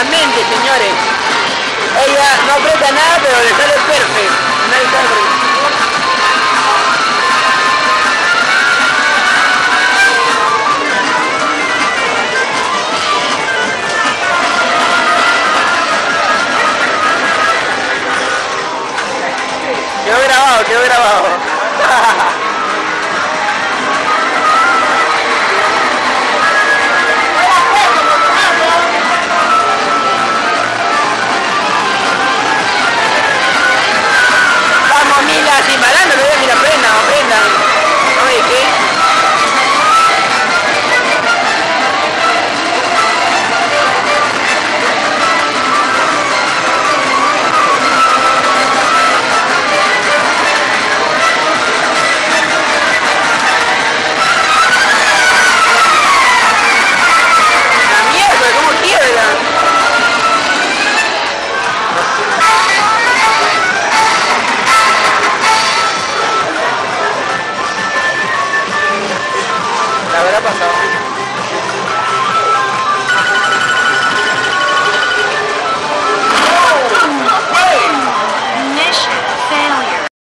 perfectamente, señores. Ella no aprieta nada, pero le sale perfecto. No hay Quedó grabado, quedó grabado. Olha a.